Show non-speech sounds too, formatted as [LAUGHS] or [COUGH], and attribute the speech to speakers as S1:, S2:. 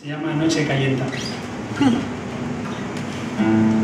S1: Se llama Noche Cayenta. [LAUGHS]